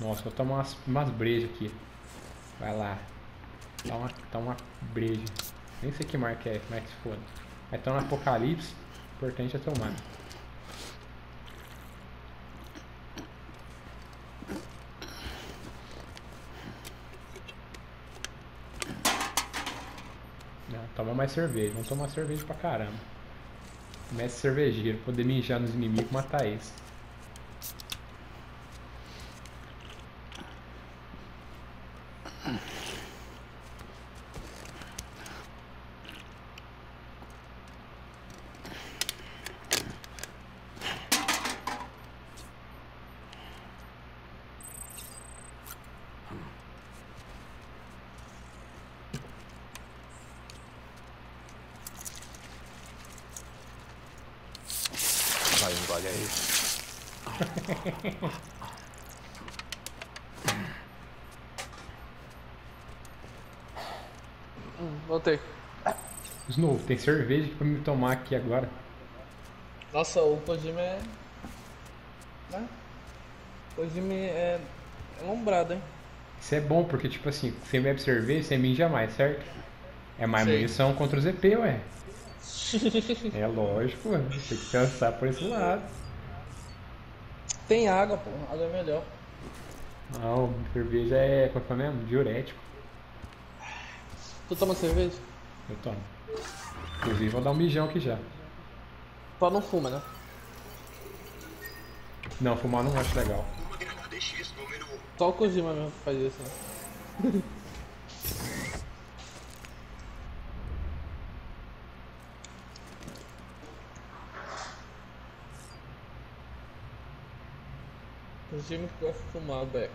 Nossa, vou tomar umas, umas brejas aqui. Vai lá. Dá uma, dá uma breja. Nem sei que marca é, como é que se foda. Aí tá no apocalipse, o importante é tomar. Toma mais cerveja, vamos tomar cerveja pra caramba. Mestre cervejeiro, poder mijar nos inimigos e matar eles. Vai, engole aí. Hum, voltei. Snow, tem cerveja pra me tomar aqui agora. Nossa, o Kojima é. Né? Kojima é. É lombrado, hein? Isso é bom, porque tipo assim, você bebe cerveja, você mija mais, certo? É mais Sim. munição contra o ZP, ué. É lógico, ué. Tem que pensar por esse lado. Tem água, pô. Água é melhor. Não, cerveja é, é que é mesmo? Diurético. Tu toma cerveja? Eu tomo. Inclusive, vou dar um mijão aqui já. Só não fuma, né? Não, fumar não acho legal. Uma granada X número 1. Só o Kojima mesmo que faz isso, né? Kojima que gosta de fumar, Beck.